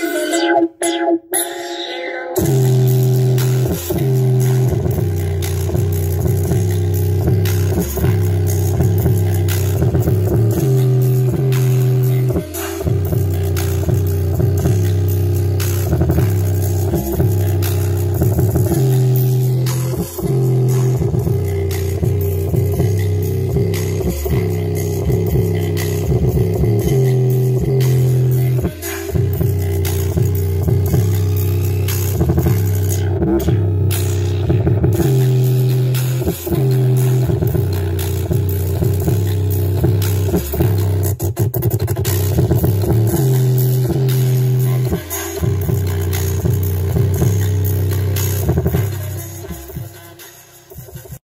la la la.